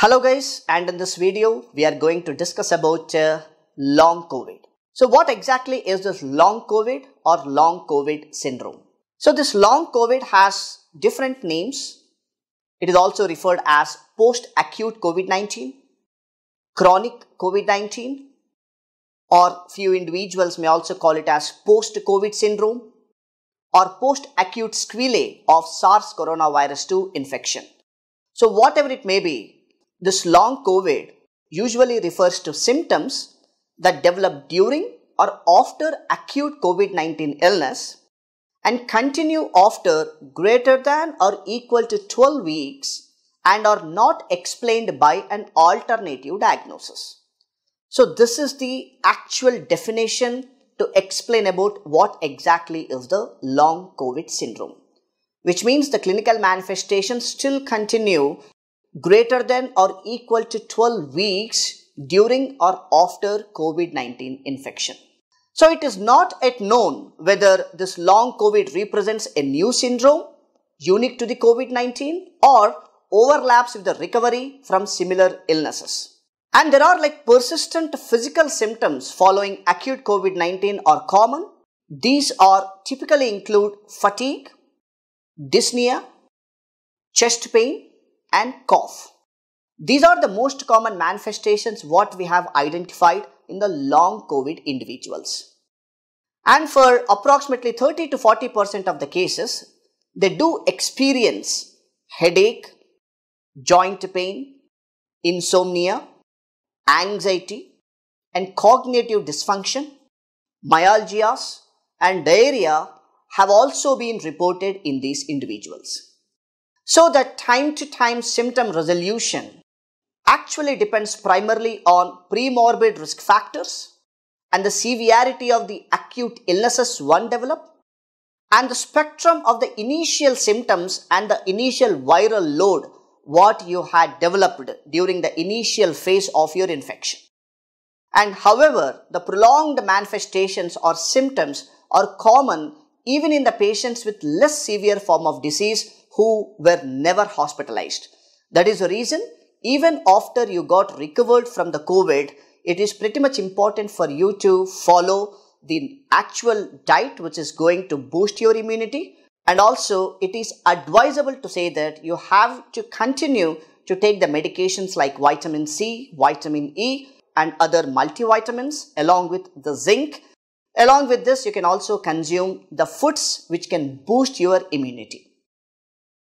Hello guys and in this video we are going to discuss about uh, long COVID. So what exactly is this long COVID or long COVID syndrome? So this long COVID has different names. It is also referred as post-acute COVID-19, chronic COVID-19 or few individuals may also call it as post-COVID syndrome or post-acute sequelae of SARS coronavirus 2 infection. So whatever it may be, this long COVID usually refers to symptoms that develop during or after acute COVID-19 illness and continue after greater than or equal to 12 weeks and are not explained by an alternative diagnosis. So this is the actual definition to explain about what exactly is the long COVID syndrome, which means the clinical manifestations still continue greater than or equal to 12 weeks during or after COVID-19 infection. So it is not yet known whether this long COVID represents a new syndrome unique to the COVID-19 or overlaps with the recovery from similar illnesses. And there are like persistent physical symptoms following acute COVID-19 are common. These are typically include fatigue, dyspnea, chest pain, and cough. These are the most common manifestations what we have identified in the long COVID individuals. And for approximately 30 to 40% of the cases, they do experience headache, joint pain, insomnia, anxiety, and cognitive dysfunction, myalgias, and diarrhea have also been reported in these individuals. So the time to time symptom resolution actually depends primarily on premorbid risk factors and the severity of the acute illnesses one develop and the spectrum of the initial symptoms and the initial viral load what you had developed during the initial phase of your infection. And however, the prolonged manifestations or symptoms are common even in the patients with less severe form of disease who were never hospitalized. That is the reason even after you got recovered from the COVID, it is pretty much important for you to follow the actual diet which is going to boost your immunity and also it is advisable to say that you have to continue to take the medications like vitamin C, vitamin E and other multivitamins along with the zinc. Along with this you can also consume the foods which can boost your immunity.